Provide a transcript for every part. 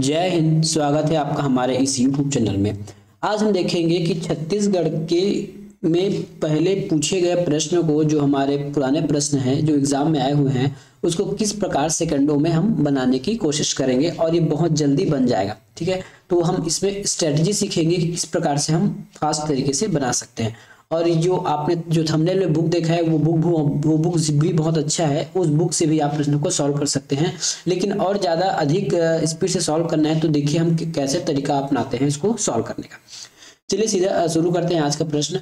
जय हिंद, स्वागत है आपका हमारे इस YouTube चैनल में। आज हम देखेंगे कि छत्तीसगढ़ के में पहले पूछे गए प्रश्न को, जो हमारे पुराने प्रश्न हैं, जो एग्ज़ाम में आए हुए हैं, उसको किस प्रकार सेकंडों में हम बनाने की कोशिश करेंगे, और ये बहुत जल्दी बन जाएगा, ठीक है? तो हम इसमें स्ट्रेटजी सीखेंगे कि किस प्रकार से हम फास्ट तरीके से बना सकते हैं। और जो आपने जो थंबनेल में बुक देखा है, वो बुक वो बुक भी बहुत अच्छा है। उस बुक से भी आप प्रश्न को सॉल्व कर सकते हैं। लेकिन और ज़्यादा अधिक स्पीड से सॉल्व करना है तो देखिए हम कैसे तरीका अपनाते हैं इसको सॉल्व करने का। चलिए सीधा शुरू करते हैं आज का प्रश्न।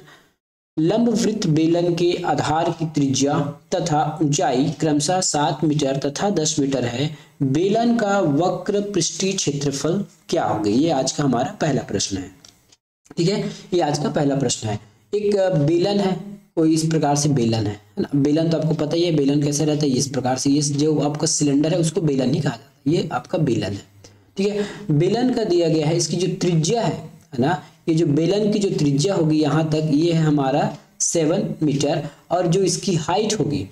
लंब वृत्त बेलन के आधार की त्रिज्या तथा ऊंचाई क्रमशः सात मीटर तथा दस मीटर है। बेलन का वक्र पृष्ठीय क्षेत्रफल क्या होगा? ये आज का हमारा पहला प्रश्न है। ठीक है? ये आज का पहला प्रश्न है। एक बेलन है, कोई इस प्रकार से बेलन है ना? बेलन तो आपको पता ही है, बेलन कैसे रहता है इस प्रकार से, ये जो आपका सिलेंडर है, उसको बेलन ही कहा जाता है ये आपका बेलन है, ठीक है? बेलन का दिया गया है, इसकी जो त्रिज्या है है ना? ये जो बेलन की जो त्रिज्या होगी, यहाँ तक ये है हमारा सेवन मीटर और जो इसकी हाइट होगी,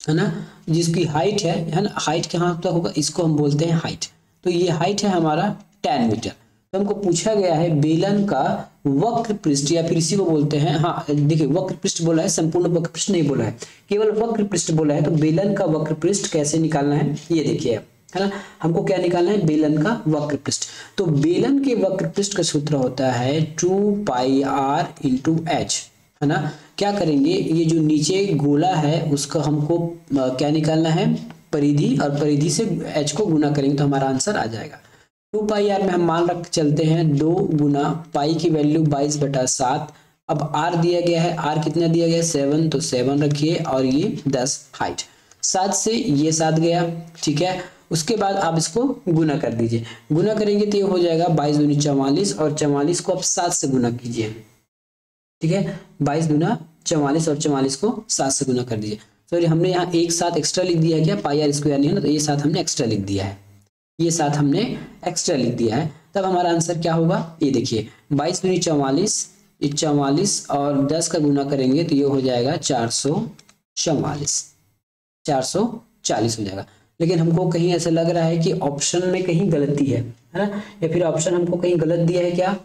है ना? जिसकी हाइट है ना? हाइट कहाँ तक होगा? इसको हम बोलते हैं हाइट तो ये हाइट है हमारा टेन मीटर हमको पूछा गया है, बेलन का वक्र पृष्ठ या फिर इसी को बोलते हैं हाँ देखिए वक्र पृष्ठ बोला है, संपूर्ण वक्र पृष्ठ नहीं बोला है, केवल वक्र पृष्ठ बोला है तो बेलन का वक्र पृष्ठ कैसे निकालना है, ये देखिए, है ना, हमको क्या निकालना है, बेलन का वक्र पृष्ठ तो बेलन के वक्र पृष्ठ का सूत्र होता है two pi r into h, है ना, क्या करेंगे, ये जो नीचे गोला है, उसका हमको क्या निकालना है, परिधि, और परिधि से एच को गुना करेंगे तो हमारा आंसर आ जाएगा। टू पाई आर में हम मान रख चलते हैं दो गुना पाई की वैल्यू बाईस बटा सात। अब आर दिया गया है, आर कितना दिया गया है? सेवन तो सेवन रखिए और ये दस हाइट। सात से ये सात गया, ठीक है? उसके बाद आप इसको गुना कर दीजिए। गुना करेंगे तो ये हो जाएगा बाईस दूनी चवालीस और चवालीस को आप सात से गुना कीजिए। ठीक है? बाईस गुना चवालीस और चवालीस को सात से गुना कर दीजिए। सॉरी, हमने यहाँ एक साथ एक्स्ट्रा लिख दिया क्या? पाई आर स्क्वायर नहीं है ना तो ये साथ हमने एक्स्ट्रा लिख दिया है। ये साथ हमने एक्स्ट्रा लिख दिया है। तब हमारा आंसर क्या होगा? ये देखिए, बाईस दूनी चौवालीस चौवालीस और दस का गुना करेंगे तो ये हो जाएगा चार सौ चौवालीस। चार सौ चालीस हो जाएगा। लेकिन हमको कहीं ऐसा लग रहा है कि ऑप्शन में कहीं गलती है है ना? या फिर ऑप्शन हमको कहीं गलत दिया है क्या?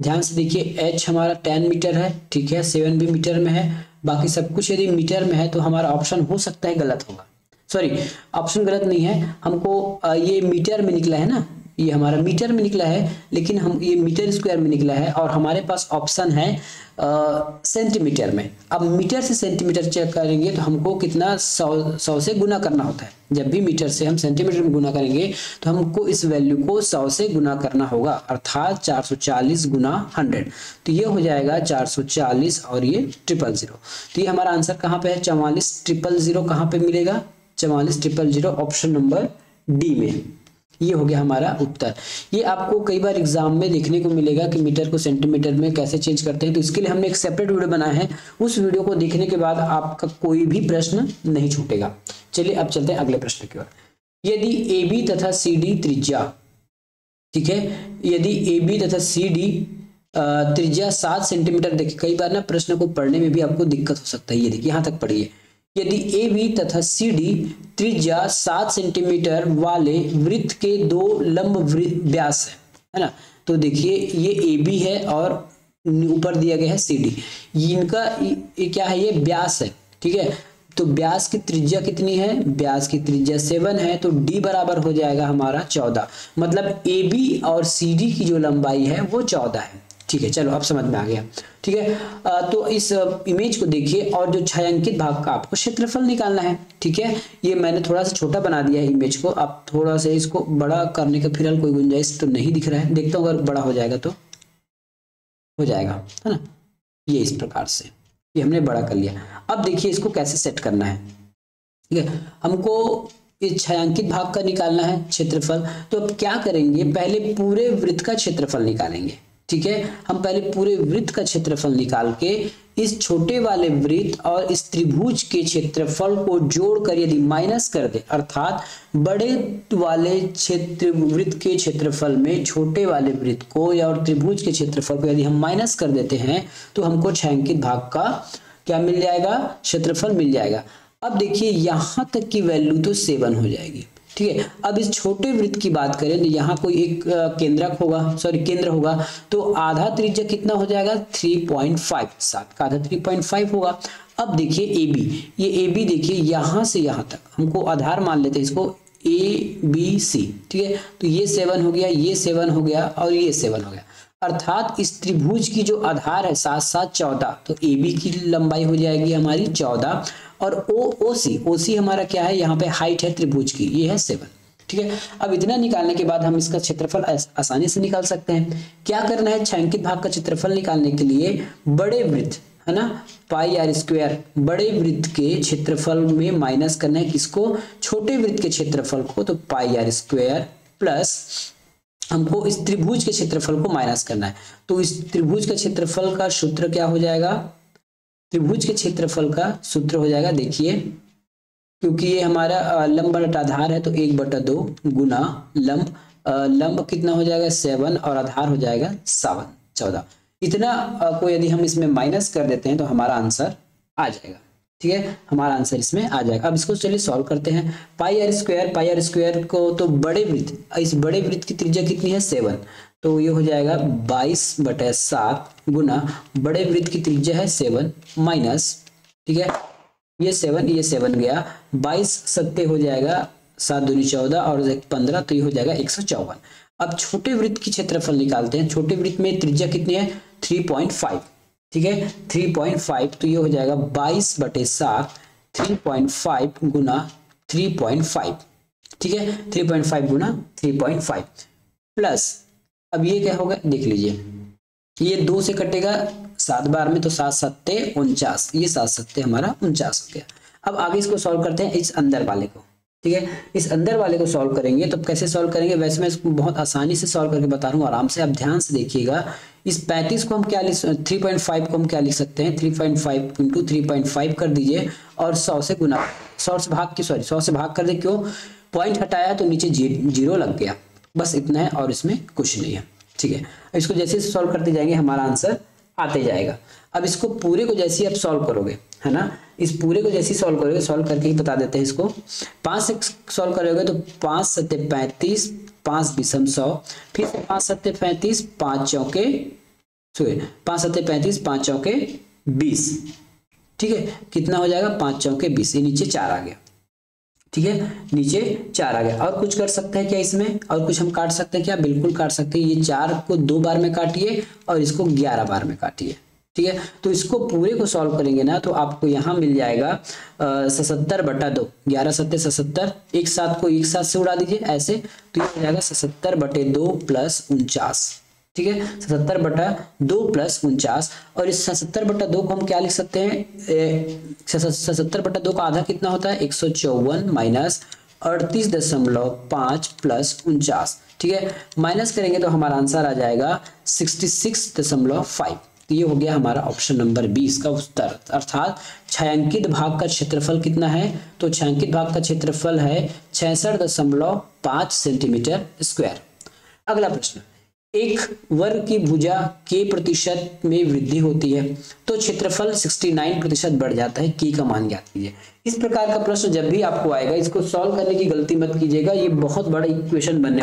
ध्यान से देखिए एच हमारा टेन मीटर है, ठीक है? सेवन भी मीटर में है, बाकी सब कुछ यदि मीटर में है तो हमारा ऑप्शन हो सकता है गलत होगा। सॉरी ऑप्शन गलत नहीं है। हमको ये मीटर में निकला है ना? ये हमारा मीटर में निकला है, लेकिन हम, ये मीटर स्क्वायर में निकला है और हमारे पास ऑप्शन है सेंटीमीटर में। अब मीटर से सेंटीमीटर चेक करेंगे तो हमको कितना सौ सौ से गुना करना होता है। जब भी मीटर से हम सेंटीमीटर में गुना करेंगे तो हमको इस वैल्यू को सौ से गुना करना होगा, अर्थात 440 गुना 100 तो ये हो जाएगा 440 और ये ट्रिपल ज़ीरो तो ये हमारा आंसर कहाँ पे है? चवालीस ट्रिपल ज़ीरो कहाँ पे मिलेगा? चवालीस triple zero option number D में। ये हो गया हमारा उत्तर। ये आपको कई बार एग्ज़ाम में देखने को मिलेगा कि मीटर को सेंटीमीटर में कैसे चेंज करते हैं। तो इसके लिए हमने एक सेपरेट वीडियो बनाया है। उस वीडियो को देखने के बाद आपका कोई भी प्रश्न नहीं छूटेगा। चलिए अब चलते हैं अगले प्रश्न की ओर। यदि ए बी तथा सी डी त्रिज्या, ठीक है? यदि ए बी तथा सी डी त्रिज्या सात सेंटीमीटर देखिए, कई बार ना प्रश्न को पढ़ने में भी आपको दिक्कत हो सकता है। ये देखिए, यहाँ तक पढ़िए। यदि ए बी तथा सी डी त्रिज्या सात सेंटीमीटर वाले वृत्त के दो लंब व्यास है है ना? तो देखिए, ये ए बी है और ऊपर दिया गया है सी डी इनका ये क्या है? ये व्यास है, ठीक है? तो व्यास की त्रिज्या कितनी है? व्यास की त्रिज्या सेवन है तो डी बराबर हो जाएगा हमारा चौदह। मतलब ए बी और सी डी की जो लंबाई है, वो चौदह है। ठीक है, चलो, अब समझ में आ गया। ठीक है तो इस इमेज को देखिए और जो छायांकित भाग का आपको क्षेत्रफल निकालना है, ठीक है? ये मैंने थोड़ा सा छोटा बना दिया है इमेज को। आप थोड़ा सा इसको बड़ा करने का फ़िलहाल कोई गुंजाइश तो नहीं दिख रहा है। देखता हूँ अगर बड़ा हो जाएगा तो। हो जाएगा, है ना? ये इस प्रकार से। ये हमने बड़ा कर लिया। अब देखिए इसको कैसे सेट करना है। ठीक है, हमको इस छायांकित भाग का निकालना है क्षेत्रफल। तो अब क्या करेंगे? पहले पूरे वृत्त का क्षेत्रफल निकालेंगे। ठीक है? हम पहले पूरे वृत्त का क्षेत्रफल निकाल के इस छोटे वाले वृत्त और इस त्रिभुज के क्षेत्रफल को जोड़कर यदि माइनस कर दे, अर्थात बड़े वाले क्षेत्र, वृत्त के क्षेत्रफल में छोटे वाले वृत्त को या और त्रिभुज के क्षेत्रफल को यदि हम माइनस कर देते हैं तो हमको छायांकित भाग का क्या मिल जाएगा? क्षेत्रफल मिल जाएगा। अब देखिए, यहाँ तक की वैल्यू तो सेवन हो जाएगी। ठीक है। अब इस छोटे वृत्त की बात करें तो यहाँ कोई एक केंद्रक होगा सॉरी केंद्र होगा तो आधा त्रिज्या कितना हो जाएगा? 3.5 सात का आधा 3.5 होगा। अब देखिए ए बी ये ए बी देखिए, यहाँ से यहाँ तक, हमको आधार मान लेते हैं इसको ए बी सी ठीक है? तो ये सेवन हो गया, ये सेवन हो गया, और ये सेवन हो गया। अर्थात इस त्रिभुज की जो आधार है, सात सात, चौदह तो ए बी की लंबाई हो जाएगी हमारी चौदह और ओ ओ सी ओ सी हमारा क्या है? यहाँ पे हाइट है त्रिभुज की, ये है सेवन ठीक है? अब इतना निकालने के बाद हम इसका क्षेत्रफल आसानी से निकाल सकते हैं। क्या करना है? छांकित भाग का क्षेत्रफल निकालने के लिए बड़े वृत्त, है ना? पाई आर स्क्वायर बड़े वृत्त के क्षेत्रफल में माइनस करना है किसको? छोटे वृत्त के क्षेत्रफल को तो पाई आर स्क्वायर प्लस हमको इस त्रिभुज के क्षेत्रफल को माइनस करना है। तो इस त्रिभुज के क्षेत्रफल का सूत्र क्या हो जाएगा? त्रिभुज के क्षेत्रफल का सूत्र हो जाएगा, देखिए, क्योंकि ये हमारा लंब बटा आधार है तो एक बटा दो गुना लंब लंब कितना हो जाएगा? सेवन, और आधार हो जाएगा सावन, चौदह। इतना को यदि हम इसमें माइनस कर देते हैं तो हमारा आंसर आ जाएगा, ठीक है? हमारा आंसर इसमें आ जाएगा। अब इसको चलिए सॉल्व करते हैं। Pi r square pi r square को तो बड़े वृत्त, इस बड़े वृत्त की त्रिज्या कितनी है? सेवन। तो ये हो जाएगा बाईस बटे सात गुना बड़े वृत्त की त्रिज्या है सेवन माइनस, ठीक है? ये सेवन ये सेवन गया। बाईस सत्य हो जाएगा सात दूनी चौदह और पंद्रह तो ये हो जाएगा एक सौ चौवन। अब छोटे वृत्त की क्षेत्रफल निकालते हैं। छोटे वृत्त में त्रिज्या कितनी है? थ्री पॉइंट फाइव, ठीक है? थ्री पॉइंट फाइव तो ये हो जाएगा बाईस बटे सात, थ्री पॉइंट फाइव गुना थ्री पॉइंट फाइव, ठीक है? थ्री पॉइंट फाइव गुना थ्री पॉइंट फाइव, प्लस अब ये क्या होगा? देख लीजिए। ये दो से कटेगा, सात बार में तो सात सत्ते उनचास। ये सात सत्ते हमारा उनचास हो गया। अब आगे इसको सॉल्व करते हैं इस अंदर वाले को। ठीक है? इस अंदर वाले को सॉल्व करेंगे तो कैसे सॉल्व करेंगे? वैसे मैं इसको बहुत आसानी से सॉल्व करके बता रहा हूँ, आराम से आप ध्यान से देखिएगा। इस पैंतीस को हम क्या लिख थ्री पॉइंट फाइव को हम क्या लिख सकते हैं? Three point five into three point five कर दीजिए और सौ से गुना। सौ से भाग की, सॉरी, सौ से भाग कर दे, क्यों? पॉइंट हटाया तो नीचे ज़ीरो लग गया। बस इतना है और इसमें कुछ नहीं है। ठीक है? इसको जैसे सॉल्व करते जाएँगे, हमारा आंसर आते जाएगा। अब इसको पूरे को जैसे आप सॉल्व करोगे, है ना? इस पूरे को जैसे सॉल्व करोगे सॉल्व करके ही बता देते हैं इसको। पाँच से सॉल्व करोगे तो पाँच सत्य पैंतीस, पाँच बीसम सौ। फिर से पाँच सत्य पैंतीस, पाँच चौके सॉरी पाँच सत्य पैंतीस, पाँच चौके बीस। ठीक है? कितना हो जाएगा? पाँच चौके बीस। ये नीचे चार आ गया। ठीक है? नीचे चार आ गया। और कुछ कर सकते हैं क्या इसमें? और कुछ हम काट सकते हैं क्या? बिल्कुल काट सकते हैं। ये चार को दो बार में काटिए और इसको ग्यारह बार में काटिए। ठीक है? तो इसको पूरे को सॉल्व करेंगे ना तो आपको यहाँ मिल जाएगा सत्तर बटा दो। ग्यारह सत्तर सत्तर एक साथ को एक साथ से उड़ा दीजिए, ऐसे। तो ये हो जाएगा सत्तर बटे दो प्लस उनचास। ठीक है? सत्तर बटा दो प्लस उनचास। और इस सत्तर बटा दो को हम क्या लिख सकते हैं? सत्तर बटा दो का आधा कितना होता है? एक सौ चौवन माइनस अड़तीस दशमलव पाँच प्लस उनचास। ठीक है? माइनस करेंगे तो हमारा आंसर आ जाएगा सिक्सटी सिक्स दशमलव फाइव तो ये हो गया हमारा ऑप्शन नंबर बी इसका उत्तर। अर्थात छायांकित भाग का क्षेत्रफल कितना है? तो छायांकित भाग का क्षेत्रफल है छियासठ दशमलव पाँच सेंटीमीटर स्क्वायर अगला प्रश्न। एक वर्ग की भुजा के प्रतिशत में वृद्धि होती है तो क्षेत्रफल 69 प्रतिशत बढ़ जाता है की का मान ज्ञात कीजिए। इस प्रकार का प्रश्न जब भी आपको आएगा इसको सॉल्व करने की गलती मत कीजिएगा ये बहुत बड़ा इक्वेशन बनने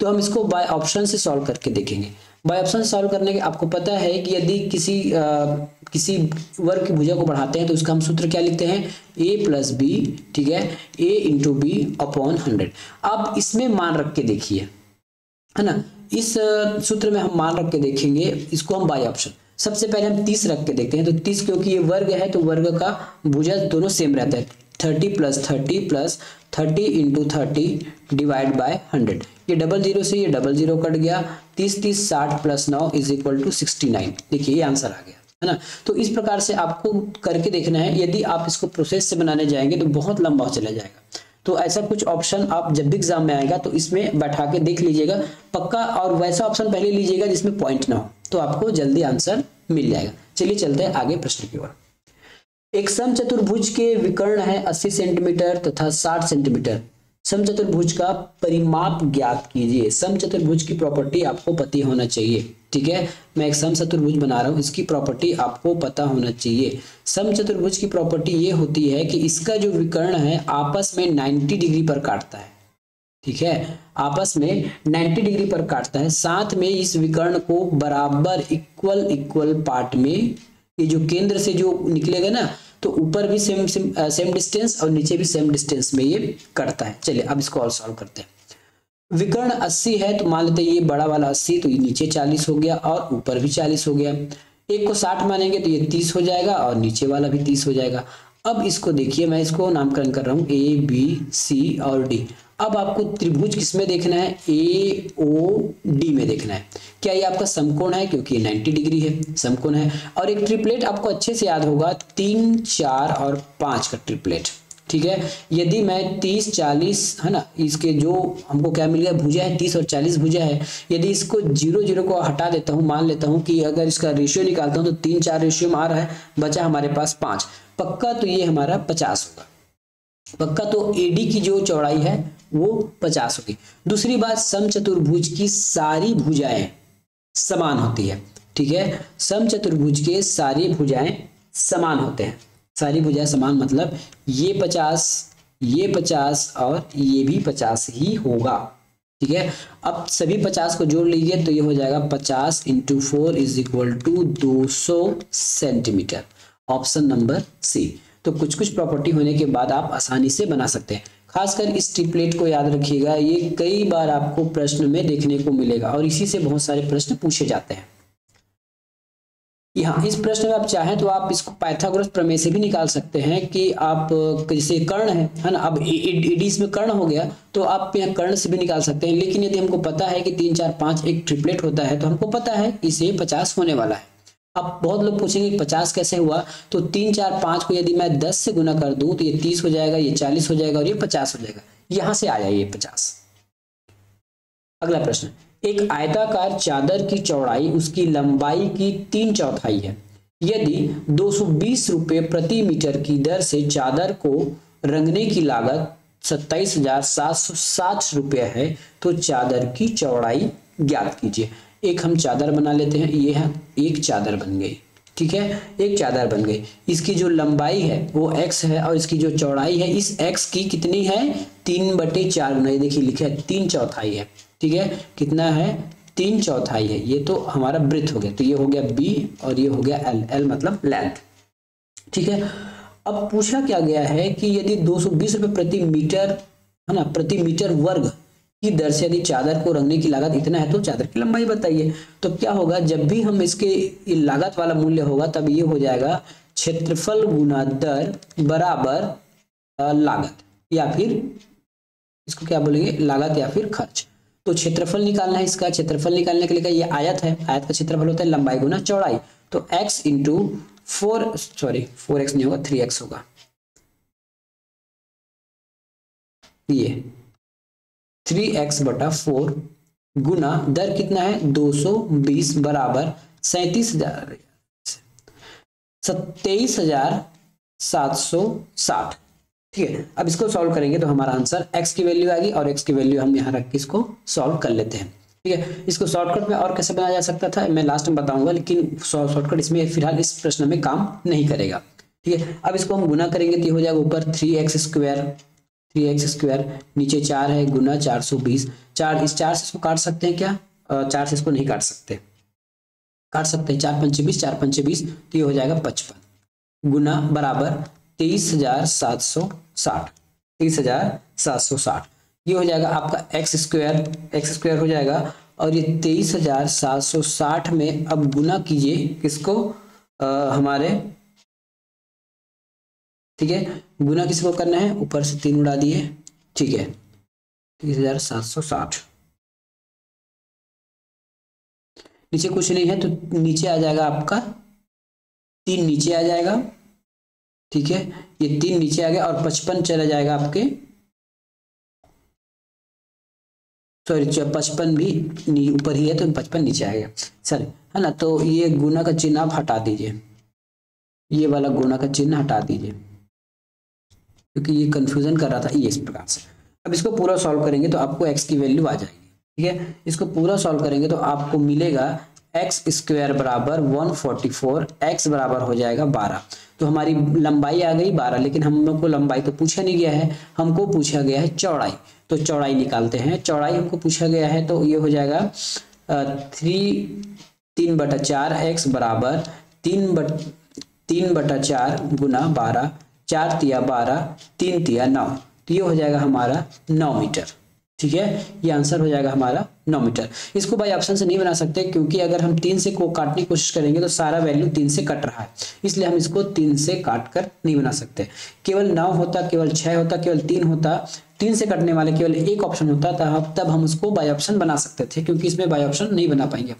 तो हम इसको बाय ऑप्शन से सॉल्व करके देखेंगे। बाय ऑप्शन सॉल्व करने के आपको पता है कि यदि किसी आ, किसी वर्ग की भुजा को बढ़ाते हैं तो उसका हम सूत्र क्या लिखते हैं? ए प्लस बी ठीक है? A into B upon hundred अब इसमें मान रख के देखिए है ना? इस सूत्र में हम मान रख के देखेंगे, इसको हम बाई ऑप्शन सबसे पहले हम तीस रख के देखते हैं तो तीस क्योंकि ये वर्ग है तो वर्ग का भुजा दोनों सेम रहता है। Thirty plus thirty plus thirty into thirty divide by hundred ये डबल ज़ीरो से ये डबल ज़ीरो कट गया। तीस तीस, साठ plus now is equal to sixty nine देखिए, ये आंसर आ गया, है ना? तो इस प्रकार से आपको करके देखना है। यदि आप इसको प्रोसेस से बनाने जाएँगे तो बहुत लंबा चला जाएगा। तो ऐसा कुछ ऑप्शन आप जब भी एग्ज़ाम में आएगा तो इसमें बैठा के देख लीजिएगा। पक्का और वैसा ऑप्शन पहले लीजिएगा जिसमें पॉइंट ना हो तो आपको जल्दी आंसर मिल जाएगा। चलिए चलते हैं आगे प्रश्न की ओर। एक सम चतुर्भुज के विकर्ण है 80 सेंटीमीटर तथा 60 सेंटीमीटर समचतुर्भुज का परिमाप ज्ञात कीजिए। समचतुर्भुज की प्रॉपर्टी आपको पति होना चाहिए, ठीक है? मैं एक सम चतुर्भुज बना रहा हूँ, इसकी प्रॉपर्टी आपको पता होना चाहिए। सम चतुर्भुज की प्रॉपर्टी ये होती है कि इसका जो विकर्ण है, आपस में 90 डिग्री पर काटता है, ठीक है? आपस में 90 डिग्री पर काटता है, साथ में इस विकर्ण को बराबर इक्वल इक्वल पार्ट में ये जो केंद्र से जो निकलेगा ना तो ऊपर भी सेम सेम डिस्टेंस और नीचे भी सेम डिस्टेंस में ये करता है। चलिए, अब इसको और सॉल्व करते हैं। विकर्ण 80 है तो मान लेते हैं ये बड़ा वाला 80 तो ये नीचे 40 हो गया और ऊपर भी 40 हो गया। एक को 60 मानेंगे तो ये 30 हो जाएगा और नीचे वाला भी 30 हो जाएगा। अब इसको देखिए, मैं इसको नामकरण कर रहा हूँ ए बी सी और डी अब आपको त्रिभुज किसमें देखना है? ए ओ डी में देखना है। क्या ये आपका समकोण है? क्योंकि ये 90 डिग्री है, समकोण है। और एक ट्रिपलेट आपको अच्छे से याद होगा, तीन, चार और पाँच का ट्रिपलेट। ठीक है? यदि मैं तीस, चालीस, है ना, इसके जो हमको क्या मिल गया, भुजा है, तीस और चालीस भुजा है, यदि इसको ज़ीरो ज़ीरो को हटा देता हूँ, मान लेता हूँ कि अगर इसका रेशियो निकालता हूँ तो तीन, चार रेशियो में आ रहा है, बचा हमारे पास पाँच। पक्का तो ये हमारा पचास होगा। पक्का तो एडी की जो चौड़ाई है, वो पचास होगी। दूसरी बात सम चतुर्भुज की सारी भुजाएँ समान होती है, ठीक है? सम चतुर्भुज के सारी भुजाएँ समान होते हैं। सारी भुजाएँ समान मतलब ये पचास ये पचास और ये भी पचास ही होगा, ठीक है? अब सभी पचास को जोड़ लीजिए तो ये हो जाएगा पचास into four is equal to दो सौ सेंटीमीटर ऑप्शन नंबर सी तो कुछ कुछ प्रॉपर्टी होने के बाद आप आसानी से बना सकते हैं। खासकर इस ट्रिपलेट को याद रखिएगा, ये कई बार आपको प्रश्न में देखने को मिलेगा और इसी से बहुत सारे प्रश्न पूछे जाते हैं। यहाँ इस प्रश्न में आप चाहें तो आप इसको पाइथागोरस प्रमेय से भी निकाल सकते हैं कि आप, जैसे कर्ण है है ना? अब एडी इसमें कर्ण हो गया तो आप यहाँ कर्ण से भी निकाल सकते हैं। लेकिन यदि हमको पता है कि तीन, चार, पाँच एक ट्रिपलेट होता है तो हमको पता है इसे पचास होने वाला है। अब बहुत लोग पूछेंगे पचास कैसे हुआ? तो तीन, चार, पाँच को यदि मैं दस से गुना कर दूँ तो ये तीस हो जाएगा, ये चालीस हो जाएगा और ये पचास हो जाएगा। यहाँ से आया ये पचास। अगला प्रश्न। एक आयताकार चादर की चौड़ाई, उसकी लंबाई की तीन चौथाई है। यदि दो रुपए प्रति मीटर की दर से चादर को रंगने की लागत सत्ताईस हज़ार सात सौ साठ रुपये है तो चादर की चौड़ाई ज्ञात कीजिए। एक हम चादर बना लेते हैं, ये है, एक चादर बन गई, ठीक है? एक चादर बन गई। इसकी जो लंबाई है, वो x है और इसकी जो चौड़ाई है, इस x की कितनी है? तीन बटे चार गुना देखिए लिखा है, तीन चौथाई है, ठीक है? कितना है? तीन चौथाई है। ये तो हमारा ब्रिथ हो गया तो ये हो गया बी और ये हो गया एल एल मतलब लेंथ ठीक है? अब पूछा क्या गया है कि यदि दो सौ बीस प्रति मीटर, है ना, प्रति मीटर वर्ग की दर से यदि चादर को रंगने की लागत इतना है तो चादर की लंबाई बताइए। तो क्या होगा, जब भी हम इसके लागत वाला मूल्य होगा, तब ये हो जाएगा क्षेत्रफल गुना दर बराबर लागत या फिर इसको क्या बोलेंगे, लागत या फिर खर्च। तो क्षेत्रफल निकालना है इसका। क्षेत्रफल निकालने के लिए ये आयत है? आयत का क्षेत्रफल होता है लंबाई गुना चौड़ाई। तो x into four sorry four x नहीं होगा थ्री एक्स होगा। ये। थ्री एक्स बटा फोर गुना दर कितना है? दो सौ बीस बराबर सैतीस हज़ार। सत्तेईस हज़ार सात सौ साठ। ठीक है? अब इसको सॉल्व करेंगे तो हमारा आंसर x की वैल्यू आएगी और x की वैल्यू हम यहाँ रख के इसको सॉल्व कर लेते हैं। ठीक है? इसको शॉर्टकट में और कैसे बनाया जा सकता था? मैं लास्ट में बताऊँगा, लेकिन शॉर्टकट इसमें फ़िलहाल इस प्रश्न में काम नहीं करेगा। ठीक है? अब इसको हम गुना करेंगे तो हो जाएगा ऊपर three x square. Three x square नीचे चार है गुना चार सौ बीस। चार इस चार से इसको काट सकते हैं क्या? चार से इसको नहीं काट सकते। काट सकते हैं। चार पंचे बीस चार पंचे बीस तो ये हो जाएगा पचपन। गुना बराबर तेईस हज़ार सात सौ साठ। तेईस हज़ार सात सौ साठ। ये हो जाएगा आपका एक्स स्क्वायर। एक्स स्क्वायर हो जाएगा। और ये तेईस हज़ार सात सौ साठ में अब गुना कीजिए किसको? आ, हमारे ठीक है? गुना किसको करना है? ऊपर से तीन उड़ा दिए। ठीक है। तीस हज़ार सात सौ साठ। नीचे कुछ नहीं है तो नीचे आ जाएगा आपका। तीन नीचे आ जाएगा। ठीक है? ये तीन नीचे आ गया और पचपन चला जाएगा आपके। सॉरी पचपन भी ऊपर ही है तो पचपन नीचे आएगा सर है ना? तो ये गुना का चिन्ह आप हटा दीजिए। ये वाला गुना का चिन्ह हटा दीजिए। क्योंकि ये कंफ्यूजन कर रहा था इस प्रकार से। अब इसको पूरा सॉल्व करेंगे तो आपको एक्स की वैल्यू आ जाएगी, ठीक है? इसको पूरा सॉल्व करेंगे तो आपको मिलेगा एक्स स्क्वायर बराबर वन फोर्टी फोर एक्स बराबर हो जाएगा बारह। तो हमारी लंबाई आ गई बारह, लेकिन हम लोग को लंबाई तो पूछा नहीं गया है, हमको पूछा गया है चौड़ाई। तो चौड़ाई निकालते हैं, चौड़ाई हमको पूछा गया है तो ये हो जाएगा थ्री तीन बटा चार एक्स बराबर तीन बट, तीन बटा चार गुना बारह चार तिया बारह, तीन तिया नौ। तो ये हो जाएगा हमारा नौ मीटर। ठीक है? ये आंसर हो जाएगा हमारा नौ मीटर। इसको भाई ऑप्शन से नहीं बना सकते, क्योंकि अगर हम तीन से को काटने की कोशिश करेंगे तो सारा वैल्यू तीन से कट रहा है। इसलिए हम इसको तीन से काट कर नहीं बना सकते। केवल नौ होता, केवल छह होता, केवल तीन होता, तीन से कटने वाले केवल एक ऑप्शन होता था तब हम उसको बाई ऑप्शन बना सकते थे, क्योंकि इसमें बाई ऑप्शन नहीं बना पाएँगे।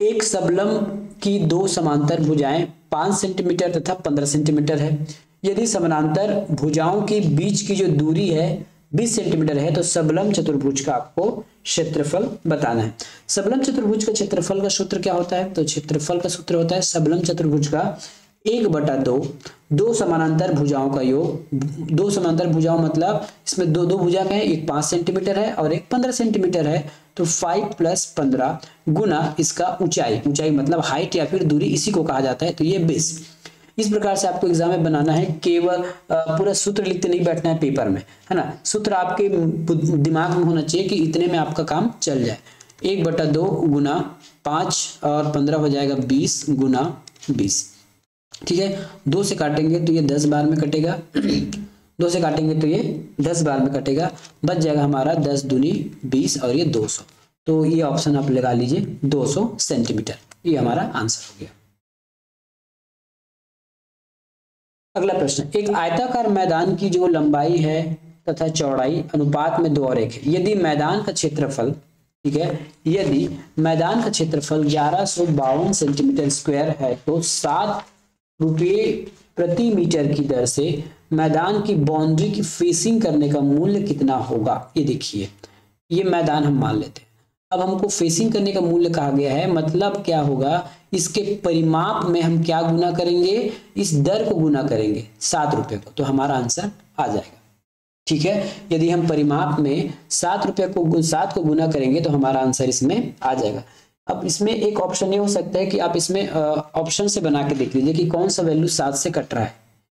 एक सबलम की दो समांतर भुजाएँ पाँच सेंटीमीटर तथा पंद्रह सेंटीमीटर है। यदि समानांतर भुजाओं के बीच की जो दूरी है 20 सेंटीमीटर है तो सबलम चतुर्भुज का आपको क्षेत्रफल बताना है। सबलम चतुर्भुज का क्षेत्रफल का सूत्र क्या होता है? तो क्षेत्रफल का सूत्र होता है सबलम चतुर्भुज का एक बटा दो दो समानांतर भुजाओं का योग, दो समांतर भुजाओं मतलब इसमें दो दो भुजा है एक पाँच सेंटीमीटर है और एक पंद्रह सेंटीमीटर है तो फाइव प्लस पंद्रह गुना इसका ऊंचाई ऊंचाई मतलब हाइट या फिर दूरी इसी को कहा जाता है तो ये बेस इस प्रकार से आपको एग्ज़ाम में बनाना है, केवल पूरा सूत्र लिखते नहीं बैठना है पेपर में, है ना? सूत्र आपके दिमाग में होना चाहिए कि इतने में आपका काम चल जाए। एक बटा दो गुना पाँच और पंद्रह हो जाएगा बीस गुना बीस। ठीक है? दो से काटेंगे तो ये दस बार में कटेगा। दो से काटेंगे तो ये दस बार में कटेगा। बच जाएगा हमारा दस दूनी बीस और ये दो सौ। तो ये ऑप्शन आप लगा लीजिए दो सौ सेंटीमीटर ये हमारा आंसर हो गया। अगला प्रश्न, एक आयताकार मैदान की जो लंबाई है तथा चौड़ाई अनुपात में दो और एक है। यदि मैदान का क्षेत्रफल, ठीक है, यदि मैदान का क्षेत्रफल ग्यारह बावन सेंटीमीटर स्क्वायर है तो सात रुपये प्रति मीटर की दर से मैदान की बाउंड्री की फेसिंग करने का मूल्य कितना होगा? ये देखिए। ये मैदान हम मान लेते हैं। अब हमको फेसिंग करने का मूल्य कहा गया है। मतलब क्या होगा? इसके परिमाप में हम क्या गुना करेंगे? इस दर को गुना करेंगे। सात रुपये को। तो हमारा आंसर आ जाएगा। ठीक है? यदि हम परिमाप में सात रुपये को, सात को गुना करेंगे तो हमारा आंसर इसमें आ जाएगा। अब इसमें एक ऑप्शन ये हो सकता है कि आप इसमें ऑप्शन से बना के देख लीजिए कि कौन सा वैल्यू सात से कट रहा है।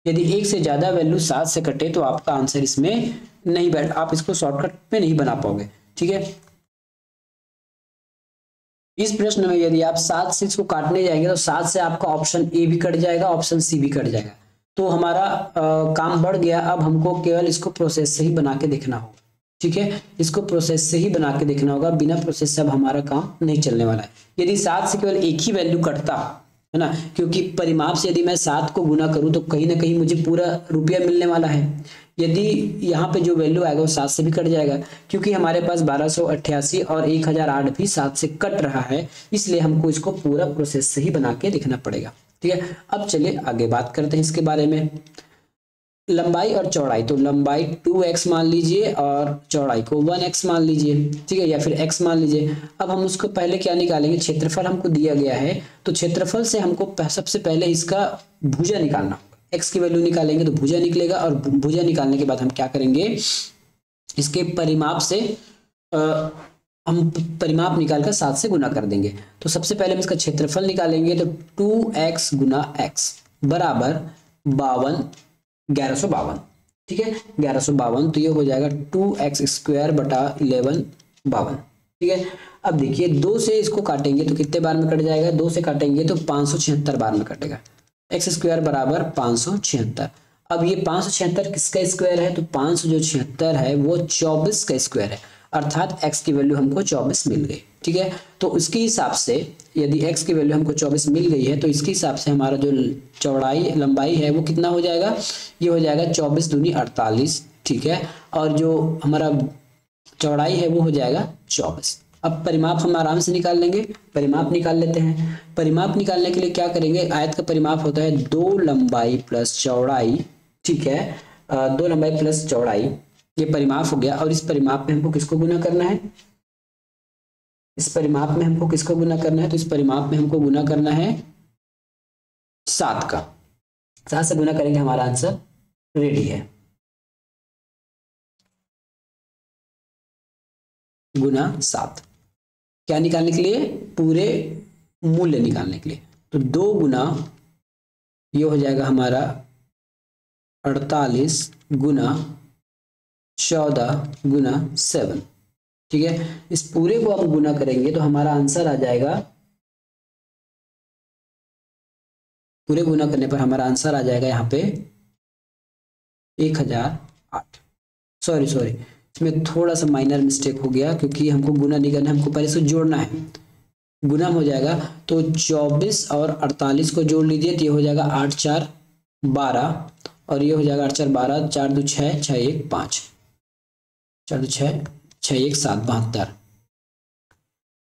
यदि एक से ज़्यादा वैल्यू सात से कटे तो आपका आंसर इसमें नहीं बैठ आप इसको शॉर्टकट में नहीं बना पाओगे। ठीक है? इस प्रश्न में यदि आप सात से इसको काटने जाएँगे तो सात से आपका ऑप्शन ए भी कट जाएगा ऑप्शन सी भी कट जाएगा। तो हमारा आ, काम बढ़ गया अब हमको केवल इसको प्रोसेस से ही बना के देखना होगा। ठीक है? इसको प्रोसेस से ही बना के देखना होगा, बिना प्रोसेस से अब हमारा काम नहीं चलने वाला है। यदि सात से केवल एक ही वैल्यू कटता, है ना? क्योंकि परिमाप से यदि मैं सात को गुना करूँ तो कहीं ना कहीं मुझे पूरा रुपया मिलने वाला है। यदि यहाँ पे जो वैल्यू आएगा, वो सात से भी कट जाएगा, क्योंकि हमारे पास बारह सौ अट्ठासी और एक हज़ार आठ भी सात से कट रहा है, इसलिए हमको इसको पूरा प्रोसेस से ही बना के देखना पड़ेगा। ठीक है? अब चलिए आगे बात करते हैं इसके बारे में। लंबाई और चौड़ाई तो लंबाई टू एक्स मान लीजिए और चौड़ाई को वन एक्स मान लीजिए ठीक है या फिर एक्स मान लीजिए। अब हम उसको पहले क्या निकालेंगे? क्षेत्रफल हमको दिया गया है तो क्षेत्रफल से हमको सबसे पहले इसका भुजा निकालना एक्स की वैल्यू निकालेंगे तो भुजा निकलेगा और भुजा निकालने के बाद हम क्या करेंगे? इसके परिमाप से आ, हम परिमाप निकाल कर सात से गुना कर देंगे। तो सबसे पहले हम इसका क्षेत्रफल निकालेंगे तो टू एक्स गुना एक्स बराबर बावन ग्यारह सौ बावन। ठीक है? ग्यारह सौ बावन तो ये हो जाएगा टू एक्स स्क्वायर बटा इलेवन बावन। ठीक है? अब देखिए, दो से इसको काटेंगे तो कितने बार में कट जाएगा? दो से काटेंगे तो पाँच सौ छिहत्तर बार में कटेगा। एक्स स्क्वायर बराबर पाँच सौ छिहत्तर। अब ये पाँच सौ छिहत्तर किसका स्क्वायर है? तो पाँच सौ जो छिहत्तर है, वो चौबीस का स्क्वायर है। अर्थात x की वैल्यू हमको 24 मिल गई। ठीक है? तो उसके हिसाब से यदि x की वैल्यू हमको 24 मिल गई है तो इसके हिसाब से हमारा जो चौड़ाई, लंबाई है, वो कितना हो जाएगा? ये हो जाएगा 24 दूनी 48 ठीक है? और जो हमारा चौड़ाई है, वो हो जाएगा 24 अब परिमाप हम आराम से निकाल लेंगे। परिमाप निकाल लेते हैं। परिमाप निकालने के लिए क्या करेंगे? आयत का परिमाप होता है दो लंबाई प्लस चौड़ाई, ठीक है? दो लंबाई प्लस चौड़ाई। ये परिमाप हो गया। और इस परिमाप में हमको किसको गुना करना है? इस परिमाप में हमको किसको गुना करना है? तो इस परिमाप में हमको गुना करना है सात का। सात से गुना करेंगे, हमारा आंसर रेडी है। गुना सात। क्या निकालने के लिए? पूरे मूल्य निकालने के लिए। तो दो गुना, ये हो जाएगा हमारा अड़तालीस गुना चौदह गुना सेवन ठीक है? इस पूरे को हम गुना करेंगे तो हमारा आंसर आ जाएगा। पूरे गुना करने पर हमारा आंसर आ जाएगा यहाँ पे एक हज़ार आठ। सॉरी सॉरी इसमें थोड़ा सा माइनर मिस्टेक हो गया क्योंकि हमको गुना नहीं करना हमको पहले से जोड़ना है। गुना हो जाएगा तो 24 और 48 को जोड़ लीजिए तो ये हो जाएगा आठ चार बारह और ये हो जाएगा आठ चार बारह, चार दो छः छः एक पाँच। चार दो छः छः एक सात, बहत्तर।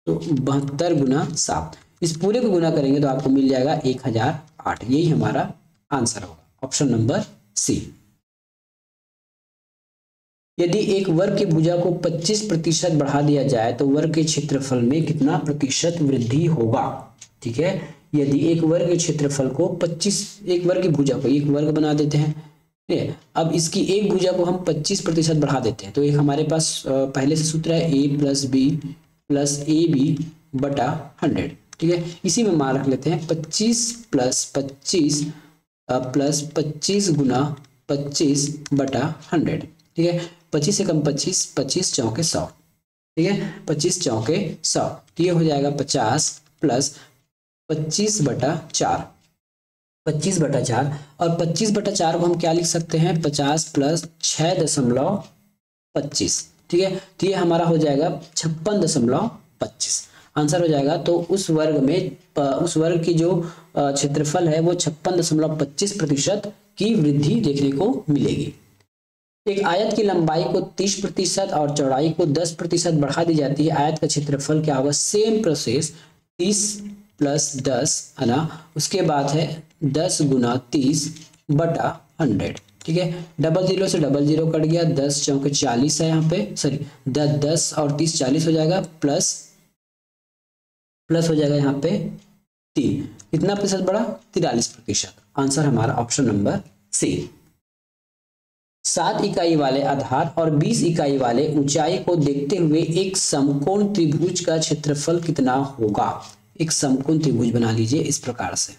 तो बहत्तर गुना सात। इस पूरे को गुना करेंगे तो आपको मिल जाएगा एक हज़ार आठ। यही हमारा आंसर होगा। Option number C. यदि एक वर्ग की भुजा को 25 प्रतिशत बढ़ा दिया जाए तो वर्ग के क्षेत्रफल में कितना प्रतिशत वृद्धि होगा? ठीक है? यदि एक वर्ग के क्षेत्रफल को 25 एक वर्ग की भुजा को एक वर्ग बना देते हैं ठीक है? अब इसकी एक भुजा को हम 25 प्रतिशत बढ़ा देते हैं। तो एक हमारे पास पहले से सूत्र है A plus B plus A B बटा हंड्रेड। ठीक है? इसी में मान रख लेते हैं 25 प्लस पच्चीस प्लस पच्चीस गुना पच्चीस बटा हंड्रेड। ठीक है? पच्चीस से कम पच्चीस पच्चीस चौके सौ। ठीक है? पच्चीस चौके सौ। तो ये हो जाएगा पचास प्लस पच्चीस बटा चार। पच्चीस बटा चार। और पच्चीस बटा चार को हम क्या लिख सकते हैं? पचास प्लस छ दशमलव पच्चीस। ठीक है? तो ये हमारा हो जाएगा छप्पन दशमलव पच्चीस। आंसर हो जाएगा तो उस वर्ग में उस वर्ग की जो क्षेत्रफल है, वो छप्पन दशमलव पच्चीस प्रतिशत की वृद्धि देखने को मिलेगी। एक आयत की लंबाई को 30 प्रतिशत और चौड़ाई को 10 प्रतिशत बढ़ा दी जाती है। आयत का क्षेत्रफल क्या होगा? सेम प्रोसेस 30 प्लस दस, है ना? उसके बाद है दस गुना तीस बटा हंड्रेड, ठीक है? डबल ज़ीरो से डबल ज़ीरो कट गया, दस चौके चालीस है यहाँ पे, सॉरी दस दस और तीस चालीस हो जाएगा, प्लस प्लस हो जाएगा यहाँ पे तीन। कितना प्रतिशत बढ़ा? तिरालीस प्रतिशत। आंसर हमारा ऑप्शन नंबर सी। सात इकाई वाले आधार और बीस इकाई वाले ऊंचाई को देखते हुए एक समकोण त्रिभुज का क्षेत्रफल कितना होगा? एक समकोण त्रिभुज बना लीजिए इस प्रकार से।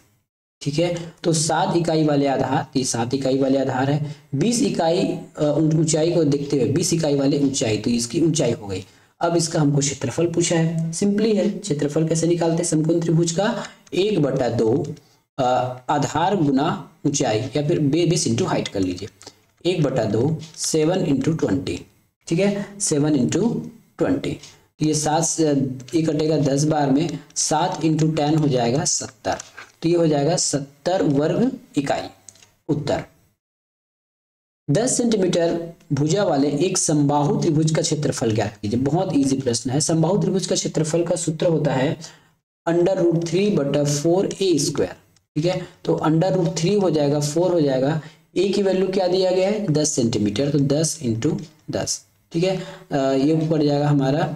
ठीक है? तो सात इकाई वाले आधार, ये सात इकाई वाले आधार है। बीस इकाई ऊंचाई को देखते हुए, बीस इकाई वाले ऊंचाई तो इसकी ऊंचाई हो गई। अब इसका हमको क्षेत्रफल पूछा है। सिंपली है, क्षेत्रफल कैसे निकालते हैं? समकोण त्रिभुज का एक बटा दो आधार गुना ऊंचाई, या फिर बे, बेस इंटू हाइट कर लीजिए। एक बटा दो सेवन इंटू ट्वेंटी ठीक है? सेवन इंटू ट्वेंटी ये सात ये कटेगा दस बार में, सात इंटू टेन हो जाएगा सत्तर। तो ये हो जाएगा सत्तर वर्ग इकाई। उत्तर। दस सेंटीमीटर भुजा वाले एक संबाहु त्रिभुज का क्षेत्रफल ज्ञात कीजिए। बहुत इजी प्रश्न है। संबाहु त्रिभुज का क्षेत्रफल का सूत्र होता है अंडर रूट थ्री बटा फोर ए स्क्वायर ठीक है? तो अंडर रूट थ्री हो जाएगा फोर हो जाएगा। ए की वैल्यू क्या दिया गया है? दस सेंटीमीटर तो दस इंटू दस। ठीक है? ये पड़ जाएगा हमारा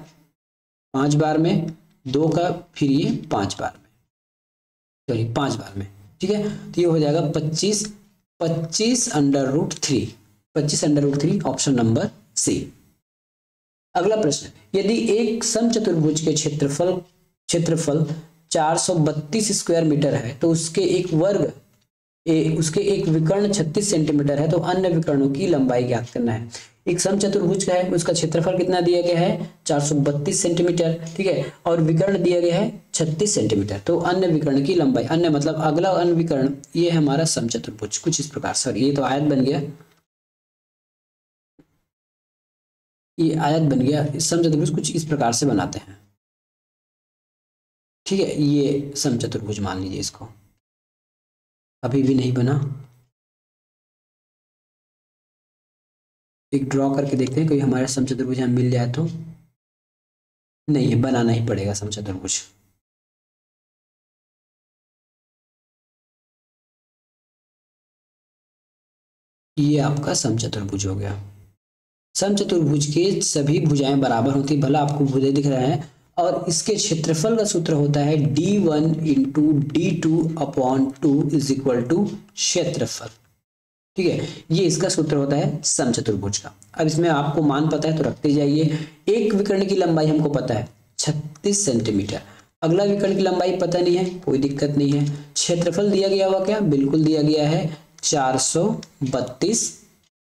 पाँच बार में। दो का फिर ये पाँच बार में। सॉरी पाँच बार में ठीक है? तो ये हो जाएगा पच्चीस पच्चीस अंडर रूट थ्री पच्चीस under root three option number C अगला प्रश्न यदि एक सम चतुर्भुज के क्षेत्रफल क्षेत्रफल 432 स्क्वायर मीटर है तो उसके एक वर्ग ए, उसके एक विकर्ण 36 सेंटीमीटर है तो अन्य विकर्णों की लंबाई ज्ञात करना है। एक सम चतुर्भुज का है, उसका क्षेत्रफल कितना दिया गया है? 432 सेंटीमीटर, ठीक है? और विकर्ण दिया गया है 36 सेंटीमीटर। तो अन्य विकर्ण की लंबाई, अन्य मतलब अगला अन्य विकर्ण, ये हमारा सम चतुर्भुज कुछ इस प्रकार। सॉरी ये तो आयत बन गया। ये आयत बन गया। सम चतुर्भुज कुछ इस प्रकार से बनाते हैं। ठीक है, ये सम चतुर्भुज मान लीजिए इसको। अभी भी नहीं बना। एक ड्रॉ करके देखते हैं, कोई हमारे समचतुर्भुज यहाँ मिल जाए तो। नहीं है बनाना ही पड़ेगा समचतुर्भुज ये आपका समचतुर्भुज हो गया। समचतुर्भुज के सभी भुजाएँ बराबर होती भला आपको भुजे दिख रहे हैं। और इसके क्षेत्रफल का सूत्र होता है D one into D two upon two is equal to क्षेत्रफल। ठीक है? ये इसका सूत्र होता है सम चतुर्भुज का। अब इसमें आपको मान पता है तो रखते जाइए। एक विकर्ण की लंबाई हमको पता है, छत्तीस सेंटीमीटर। अगला विकर्ण की लंबाई पता नहीं है, कोई दिक्कत नहीं है। क्षेत्रफल दिया गया हुआ क्या? बिल्कुल दिया गया है चार सौ बत्तीस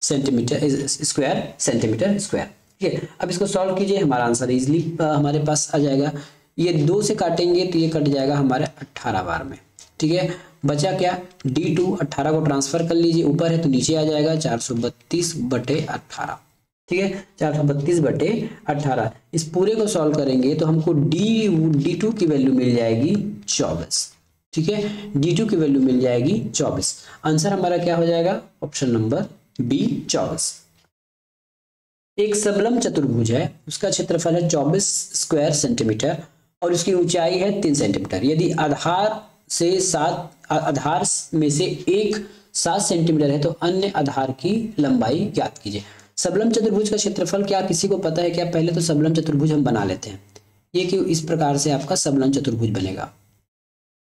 सेंटीमीटर स्क्वायर सेंटीमीटर स्क्वायर। ठीक है? अब इसको सॉल्व कीजिए, हमारा आंसर इजिली हमारे पास आ जाएगा। ये दो से काटेंगे तो ये कट जाएगा हमारे अट्ठारह बार में। ठीक है? बचा क्या? डी टू अट्ठारह को ट्रांसफ़र कर लीजिए। ऊपर है तो नीचे आ जाएगा चार सौ बत्तीस बटे अट्ठारह ठीक है? चार सौ बत्तीस बटे अट्ठारह इस पूरे को सॉल्व करेंगे तो हमको डी टू की वैल्यू मिल जाएगी चौबीस। ठीक है? डी टू की वैल्यू मिल जाएगी चौबीस। आंसर हमारा क्या हो जाएगा? ऑप्शन नंबर बी चौबीस। एक सबलम चतुर्भुज है। उसका क्षेत्रफल है चौबीस स्क्वायर सेंटीमीटर और उसकी ऊंचाई है तीन सेंटीमीटर यदि आधार से सात आधार में से एक सात सेंटीमीटर है तो अन्य आधार की लंबाई ज्ञात कीजिए। सबलम चतुर्भुज का क्षेत्रफल क्या किसी को पता है? क्या पहले तो सबलम चतुर्भुज हम बना लेते हैं। ये क्यों? इस प्रकार से आपका सबलम चतुर्भुज बनेगा।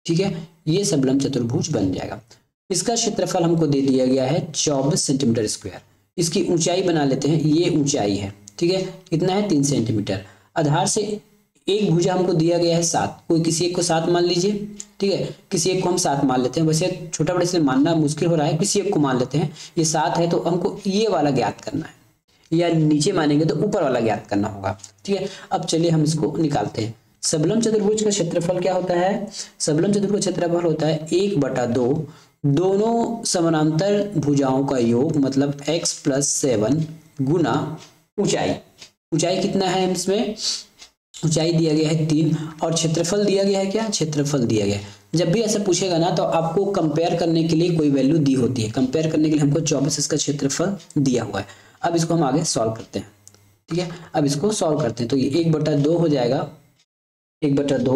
ठीक है? ये सबलम चतुर्भुज बन जाएगा। इसका क्षेत्रफल हमको दे दिया गया है चौबीस सेंटीमीटर स्क्वायर इसकी ऊंचाई बना लेते हैं ये ऊंचाई है। ठीक है? कितना है? तीन सेंटीमीटर आधार से एक भुजा हमको दिया गया है सात। कोई किसी एक को सात मान लीजिए, ठीक है? किसी एक को हम सात मान लेते हैं। वैसे छोटा बड़ा इसलिए मानना मुश्किल हो रहा है, किसी एक को मान लेते हैं। ये सात है तो हमको ये वाला ज्ञात करना है, या नीचे मानेंगे तो ऊपर वाला ज्ञात करना होगा, ठीक है? अब चलिए हम इसको निकालते हैं। सबलम चतुर्भुज का क्षेत्रफल क्या होता है? सबलम चतुर्भुज क्षेत्रफल होता है एक बटा दो। दोनों समानांतर भुजाओं का योग मतलब एक्स प्लस सेवन गुना ऊंचाई। ऊंचाई कितना है इसमें? ऊंचाई दिया गया है तीन, और क्षेत्रफल दिया गया है क्या? क्षेत्रफल दिया गया है। जब भी ऐसा पूछेगा ना तो आपको कंपेयर करने के लिए कोई वैल्यू दी होती है। कंपेयर करने के लिए हमको चौबीस इसका क्षेत्रफल दिया हुआ है। अब इसको हम आगे सॉल्व करते हैं। ठीक है? अब इसको सॉल्व करते हैं। तो ये एक बटा दो हो जाएगा। एक बटा दो,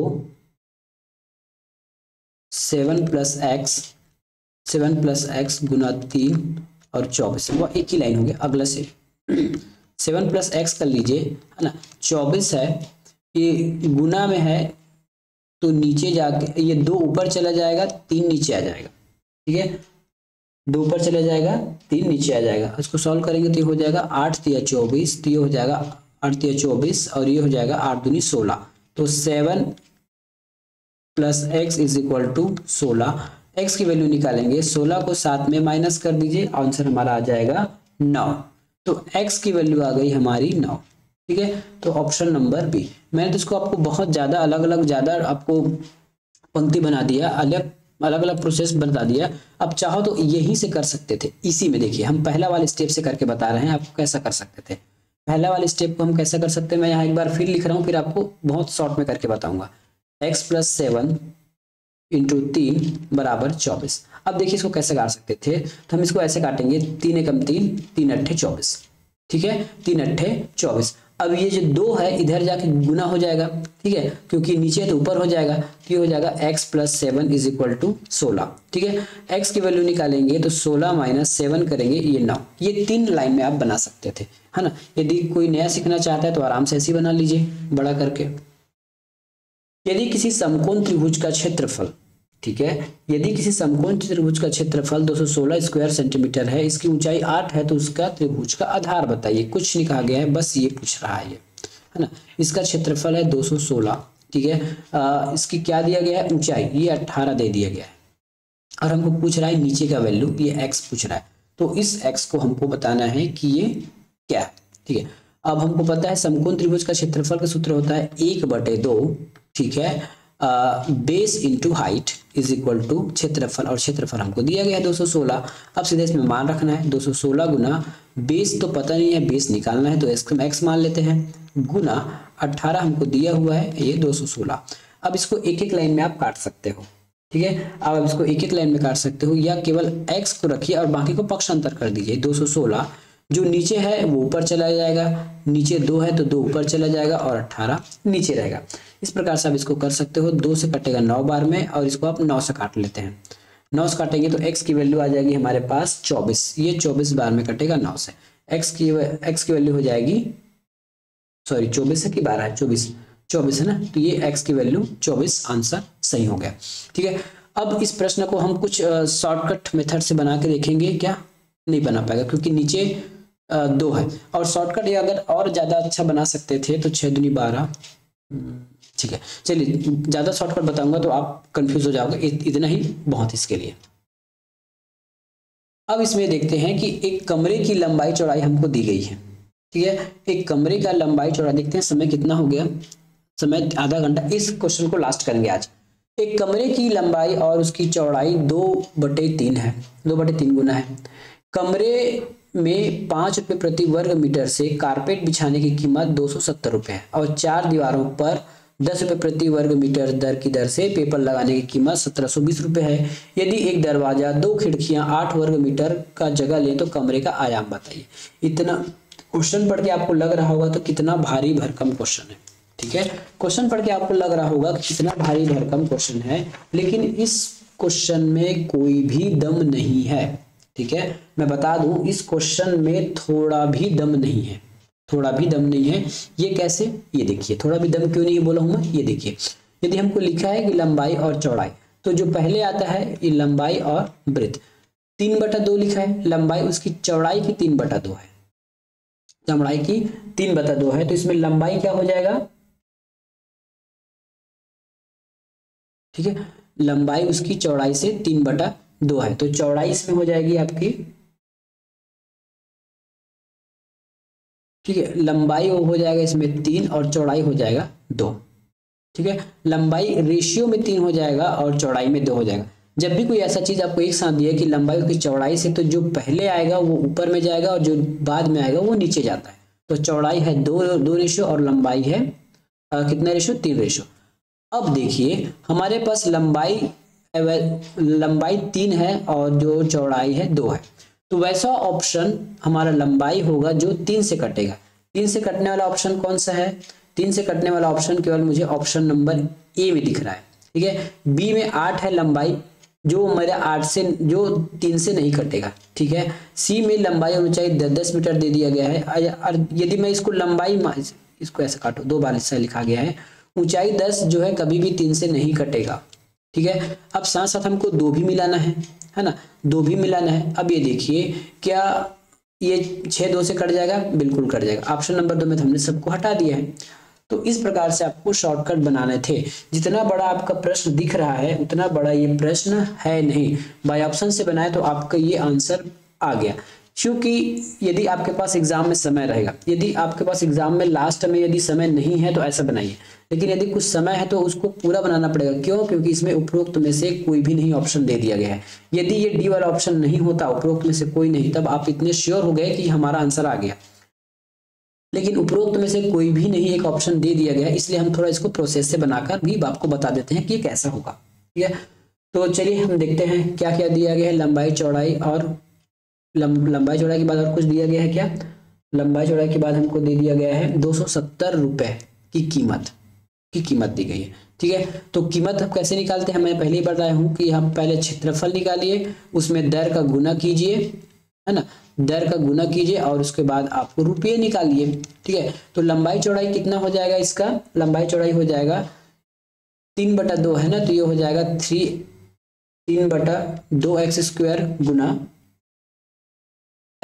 seven plus x seven plus x गुना तीन, और चौबीस। वो एक ही लाइन हो गया। अगला से सेवन प्लस एक्स कर लीजिए, है ना? चौबीस है ये गुना में है तो नीचे जाके, ये दो ऊपर चला जाएगा, तीन नीचे आ जाएगा। ठीक है? दो ऊपर चला जाएगा, तीन नीचे आ जाएगा। इसको सॉल्व करेंगे तो ये हो जाएगा आठ तिया चौबीस तो ये हो जाएगा आठ तिया चौबीस और ये हो जाएगा आठ दूनी सोलह। तो seven plus x is equal to सोलह। एक्स की वैल्यू निकालेंगे। सोलह को सात में माइनस कर दीजिए आंसर हमारा आ जाएगा नौ। तो एक्स की वैल्यू आ गई हमारी नौ। ठीक है? तो ऑप्शन नंबर बी मैंने तो इसको आपको बहुत ज़्यादा अलग अलग ज़्यादा आपको पंक्ति बना दिया, अलग अलग अलग प्रोसेस बता दिया। अब चाहो तो यहीं से कर सकते थे, इसी में देखिए, हम पहला वाले स्टेप से करके बता रहे हैं आपको कैसा कर सकते थे। पहला वाले स्टेप को हम कैसे कर सकते हैं, मैं यहाँ एक बार फिर लिख रहा हूँ, फिर आपको बहुत शॉर्ट में करके बताऊँगा। एक्स प्लस सेवन इंटू तीन बराबर चौबीस। अब देखिए इसको कैसे काट सकते थे तो हम इसको ऐसे काटेंगे, तीन एकम तीन तीन अट्ठे चौबीस। ठीक है? तीन अट्ठे चौबीस। अब ये जो दो है, इधर जाके गुना हो जाएगा, ठीक है? क्योंकि नीचे तो ऊपर हो जाएगा तो हो जाएगा x plus seven is equal to सोलह, ठीक है? x की वैल्यू निकालेंगे तो सोलह माइनस सेवन करेंगे ये नौ। ये तीन लाइन में आप बना सकते थे, है ना? यदि कोई नया सीखना चाहता है तो आराम से ऐसे बना लीजिए, बड़ा करके। यदि किसी समकोण त्रिभुज का क्षेत्रफल ठीक है? यदि किसी समकोण त्रिभुज का क्षेत्रफल 216 स्क्वायर सेंटीमीटर है इसकी ऊंचाई 8 है तो उसका त्रिभुज का आधार बताइए। कुछ नहीं कहा गया है बस ये पूछ रहा है ये है ना? इसका क्षेत्रफल है 216 ठीक है? आ, इसकी क्या दिया गया है? ऊंचाई ये 18 दे दिया गया है। और हमको पूछ रहा है नीचे का वैल्यू ये एक्स पूछ रहा है। तो इस एक्स को हमको बताना है कि ये क्या है ठीक है? अब हमको पता है समकोण त्रिभुज का क्षेत्रफल का सूत्र होता है एक बटे दो ठीक है? Base into height is equal to क्षेत्रफल और क्षेत्रफल हमको दिया गया है 216 अब सीधे इसमें मान रखना है 216 गुना बेस तो पता नहीं है बेस निकालना है तो इसको एक्स मान लेते हैं, गुना 18 हमको दिया हुआ है, ये 216 अब इसको एक एक लाइन में आप काट सकते हो, ठीक है? अब इसको एक एक लाइन में काट सकते हो, या केवल एक्स को रखिए और बाकी को पक्षांतर कर दीजिए 216 जो नीचे है, वो ऊपर चला जाएगा, नीचे दो है तो दो ऊपर चला जाएगा और अट्ठारह नीचे रहेगा। इस प्रकार से आप इसको कर सकते हो। दो से कटेगा नौ बार में और इसको आप नौ से काट लेते हैं। नौ से काटेंगे तो एक्स की वैल्यू आ जाएगी हमारे पास चौबीस। ये चौबीस बार में कटेगा नौ से। एक्स की एक्स की वैल्यू हो जाएगी सॉरी चौबीस है कि बारह? है चौबीस। चौबीस है ना? तो ये एक्स की वैल्यू चौबीस आंसर सही हो गया। ठीक है? अब इस प्रश्न को हम कुछ शॉर्टकट मेथड से बना के देखेंगे। क्या? नहीं बना पाएगा क्योंकि नीचे दो है। और शॉर्टकट ये अगर और ज़्यादा अच्छा बना सकते थे तो छः दुनी बारह। ठीक है। चलिए, ज़्यादा शॉर्टकट बताऊँगा तो आप कंफ्यूज हो जाओगे। इतना ही बहुत इसके लिए। अब इसमें देखते हैं कि एक कमरे की लंबाई चौड़ाई हमको दी गई है। ठीक है? एक कमरे का लंबाई चौड़ाई, देखते हैं समय कितना हो गया। समय आधा घंटा। इस क्वेश्चन को लास्ट करेंगे आज। एक कमरे की लंबाई और उसकी चौड़ाई दो बटे तीन है। दो बटे तीन गुना है। कमरे में पाँच रुपये प्रति वर्ग मीटर से कारपेट बिछाने की कीमत दो सौ सत्तर रुपये है। और चार दीवारों पर दस रुपये प्रति वर्ग मीटर दर की दर से पेपर लगाने की कीमत सत्रह सौ बीस रुपये है। यदि एक दरवाज़ा, दो खिड़कियाँ, आठ वर्ग मीटर का जगह ले तो कमरे का आयाम बताइए। इतना क्वेश्चन पढ़ के आपको लग रहा होगा तो कितना भारी भरकम क्वेश्चन है। ठीक है? क्वेश्चन पढ़ के आपको लग रहा होगा कितना भारी भरकम क्वेश्चन है, लेकिन इस क्वेश्चन में कोई भी दम नहीं है। ठीक है? मैं बता दूँ, इस क्वेश्चन में थोड़ा भी दम नहीं है। थोड़ा भी दम नहीं है। ये कैसे? ये देखिए, थोड़ा भी दम क्यों नहीं बोला हूँ मैं? ये देखिए, यदि हमको लिखा है कि लंबाई और चौड़ाई तो जो पहले आता है, ये लंबाई और वृत्त। तीन बटा दो लिखा है, लंबाई उसकी चौड़ाई की तीन बटा दो है। चौड़ाई की तीन बटा दो है तो इसमें लंबाई क्या हो जाएगा? ठीक है, लंबाई उसकी चौड़ाई से तीन बटा दो है तो चौड़ाई इसमें हो जाएगी आपकी ठीक है लंबाई हो जाएगा इसमें तीन और चौड़ाई हो जाएगा दो। ठीक है लंबाई रेशियो में तीन हो जाएगा और चौड़ाई में दो हो जाएगा। जब भी कोई ऐसा चीज़ आपको एक साथ दिया कि लंबाई की चौड़ाई से तो जो पहले आएगा वो ऊपर में जाएगा और जो बाद में आएगा वो नीचे जाता है। तो चौड़ाई है दो दो रेशियो और लंबाई है आ, कितना रेशियो तीन रेशियो अब देखिए हमारे पास लंबाई लंबाई तीन है और जो चौड़ाई है दो है। तो वैसा ऑप्शन हमारा लंबाई होगा जो तीन से कटेगा। तीन से कटने वाला ऑप्शन कौन सा है? तीन से कटने वाला ऑप्शन केवल मुझे ऑप्शन नंबर ए में दिख रहा है। ठीक है? बी में आठ है लंबाई, जो मेरे आठ से, जो तीन से नहीं कटेगा। ठीक है? सी में लंबाई और ऊंचाई दस मीटर दे दिया गया है। और यदि मैं इसको लंबाई इसको ऐसे काटो, दो बार ऐसा लिखा गया है। ऊंचाई दस जो है, कभी भी तीन से नहीं कटेगा। ठीक है? अब साथ साथ हमको दो भी मिलाना है। है ना? दो भी मिलाना है। अब ये देखिए, क्या ये छः दो से कट जाएगा? बिल्कुल कट जाएगा। ऑप्शन नंबर दो में तो हमने सबको हटा दिया है। तो इस प्रकार से आपको शॉर्टकट बनाने थे। जितना बड़ा आपका प्रश्न दिख रहा है, उतना बड़ा ये प्रश्न है नहीं। बाय ऑप्शन से बनाए तो आपका ये आंसर आ गया। क्योंकि यदि आपके पास एग्ज़ाम में समय रहेगा, यदि आपके पास एग्ज़ाम में लास्ट में यदि समय नहीं है तो ऐसा बनाइए। लेकिन यदि कुछ समय है तो उसको पूरा बनाना पड़ेगा। क्यों? क्योंकि इसमें उपरोक्त में से कोई भी नहीं ऑप्शन दे दिया गया है। यदि ये डी वाला ऑप्शन नहीं होता, उपरोक्त में से कोई नहीं, तब आप इतने श्योर हो गए कि हमारा आंसर आ गया। लेकिन उपरोक्त में से कोई भी नहीं एक ऑप्शन दे दिया गया, इसलिए हम थोड़ा इसको प्रोसेस से बनाकर भी आपको बता देते हैं कि कैसा होगा। ठीक है? तो चलिए हम देखते हैं क्या क्या दिया गया है, लंबाई, चौड़ाई और लंबाई चौड़ाई के बाद और कुछ दिया गया है क्या? लंबाई चौड़ाई के बाद हमको दे दिया गया है दो सौ की कीमत की कीमत दी गई है। ठीक है? तो कीमत हम कैसे निकालते हैं? मैं पहले ही बताया हूँ कि हम पहले क्षेत्रफल निकालिए, उसमें दर का गुना कीजिए, है ना? दर का गुना कीजिए और उसके बाद आपको रुपये निकालिए। ठीक है? तो लंबाई चौड़ाई कितना हो जाएगा इसका? लंबाई चौड़ाई हो जाएगा तीन बटा दो, है ना? तो ये हो जाएगा थ्री, तीन बटा दो एक्स स्क्वायर गुना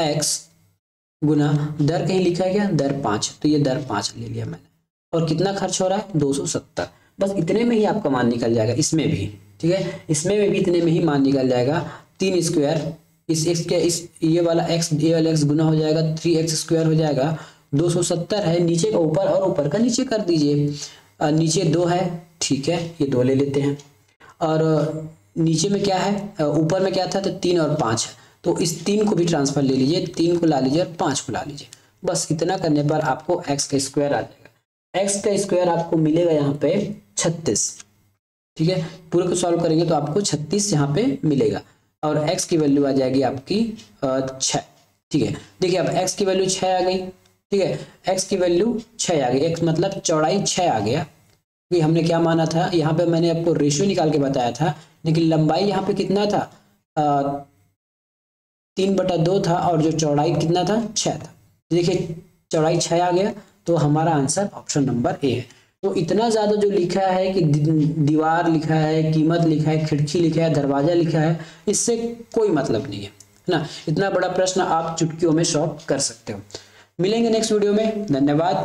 एक्स गुना दर कहीं लिखा है क्या दर पाँच। तो ये दर पाँच ले लिया मैंने। और कितना खर्च हो रहा है? दो सौ सत्तर। बस इतने में ही आपका मान निकल जाएगा, इसमें भी, ठीक है? इसमें भी इतने में ही मान निकल जाएगा। तीन स्क्वायर, इस एक्स के इस, ये वाला एक्स ये वाला एक्स गुना हो जाएगा, थ्री एक्स स्क्वायर हो जाएगा। दो सौ सत्तर है, नीचे का ऊपर और ऊपर का नीचे कर दीजिए। नीचे दो है, ठीक है, ये दो ले लेते हैं। और नीचे में क्या है? ऊपर में क्या था? तो तीन और पाँच। है तो इस तीन को भी ट्रांसफ़र ले लीजिए, तीन को ला लीजिए और पाँच को ला लीजिए। बस इतना करने पर आपको एक्स का स्क्वायर आ जाएगा। एक्स का स्क्वायर आपको मिलेगा यहाँ पे छत्तीस। ठीक है? पूरे को सॉल्व करेंगे तो आपको छत्तीस यहाँ पे मिलेगा। और x की वैल्यू आ जाएगी आपकी छ ठीक है? देखिए अब एक्स की वैल्यू छ आ गई। ठीक है? एक्स की वैल्यू छ आ गई। x मतलब चौड़ाई छ आ गया। क्योंकि हमने क्या माना था? यहाँ पे मैंने आपको रेशियो निकाल के बताया था, लेकिन लंबाई यहाँ पे कितना था? तीन बटा दो था और जो चौड़ाई कितना था? छ था। देखिए, चौड़ाई छ आ गया तो हमारा आंसर ऑप्शन नंबर ए है। तो इतना ज़्यादा जो लिखा है कि दीवार लिखा है, कीमत लिखा है, खिड़की लिखा है, दरवाज़ा लिखा है, इससे कोई मतलब नहीं है ना? इतना बड़ा प्रश्न आप चुटकियों में सॉल्व कर सकते हो। मिलेंगे नेक्स्ट वीडियो में। धन्यवाद।